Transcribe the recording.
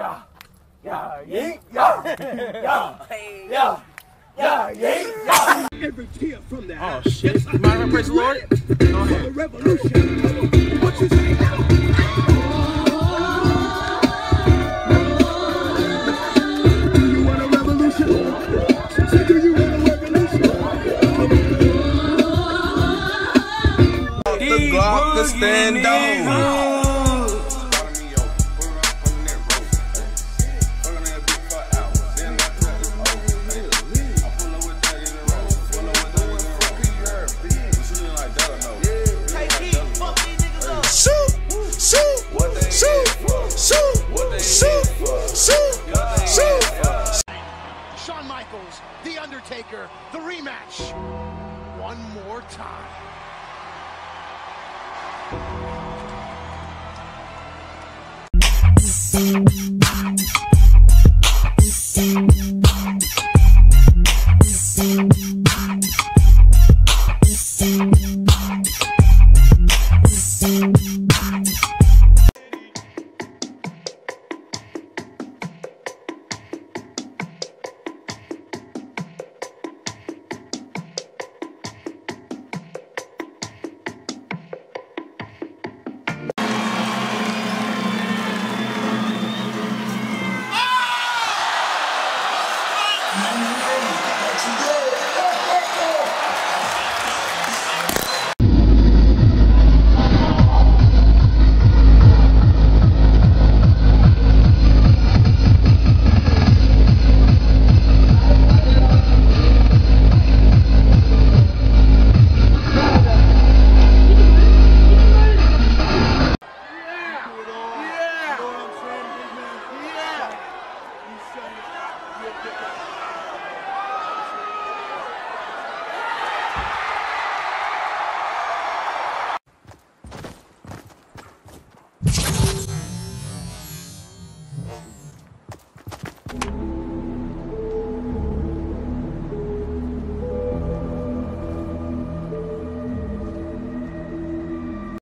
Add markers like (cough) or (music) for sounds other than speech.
(laughs) yeah, yeah, yeah, yeah, yeah, yeah, yeah, yeah, yeah. Every tear from the Oh shit. You mind if I praise the Lord? Go ahead. revolution. What you say now? Do you Shawn Michaels, The Undertaker, the rematch. One more time.